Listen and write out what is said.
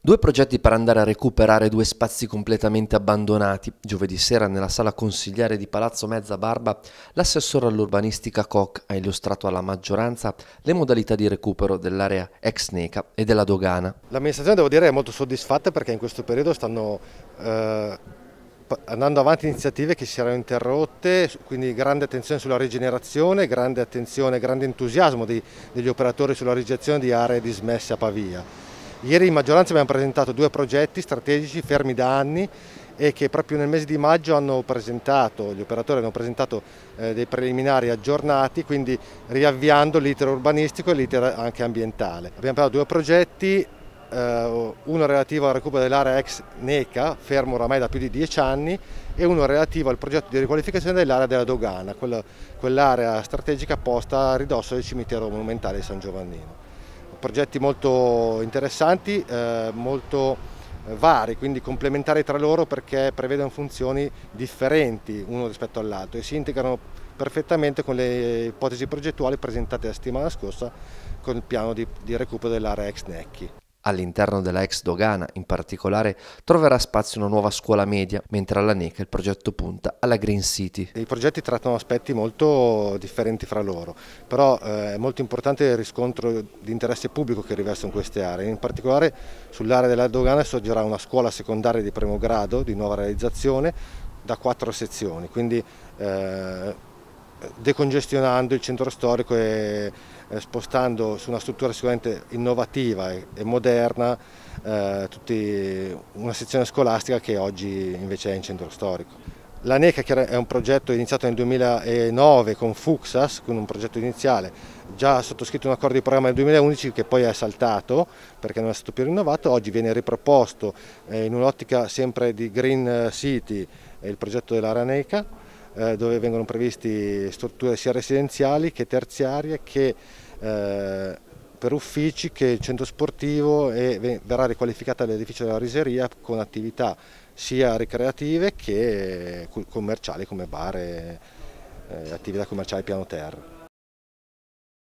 Due progetti per andare a recuperare due spazi completamente abbandonati. Giovedì sera nella sala consigliare di Palazzo Mezza Barba l'assessore all'urbanistica Koch ha illustrato alla maggioranza le modalità di recupero dell'area ex NECA e della dogana. L'amministrazione devo dire è molto soddisfatta perché in questo periodo stanno eh, andando avanti iniziative che si erano interrotte, quindi grande attenzione sulla rigenerazione, grande attenzione, grande entusiasmo di, degli operatori sulla rigenerazione di aree dismesse a Pavia. Ieri in maggioranza abbiamo presentato due progetti strategici fermi da anni e che proprio nel mese di maggio hanno presentato, gli operatori hanno presentato eh, dei preliminari aggiornati, quindi riavviando l'iter urbanistico e l'iter anche ambientale. Abbiamo parlato due progetti, eh, uno relativo al recupero dell'area ex NECA, fermo oramai da più di dieci anni, e uno relativo al progetto di riqualificazione dell'area della dogana, quell'area strategica posta a ridosso del cimitero monumentale di San Giovannino progetti molto interessanti, eh, molto eh, vari, quindi complementari tra loro perché prevedono funzioni differenti uno rispetto all'altro e si integrano perfettamente con le ipotesi progettuali presentate la settimana scorsa con il piano di, di recupero dell'area ex Necchi. All'interno della ex dogana, in particolare, troverà spazio una nuova scuola media, mentre alla NECA il progetto punta alla Green City. I progetti trattano aspetti molto differenti fra loro, però eh, è molto importante il riscontro di interesse pubblico che riversa in queste aree. In particolare sull'area della dogana sorgerà una scuola secondaria di primo grado di nuova realizzazione da quattro sezioni, quindi eh, decongestionando il centro storico e eh, spostando su una struttura sicuramente innovativa e, moderna eh, una sezione scolastica che oggi invece è in centro storico. La NECA è un progetto iniziato nel 2009 con Fuxas, con un progetto iniziale, già sottoscritto un accordo di programma nel 2011 che poi è saltato perché non è stato più rinnovato, oggi viene riproposto eh, in un'ottica sempre di Green City il progetto dell'area NECA eh, dove vengono previsti strutture sia residenziali che terziarie che eh, per uffici che il centro sportivo e verrà riqualificata l'edificio della riseria con attività sia ricreative che commerciali come bar e eh, attività commerciali piano terra.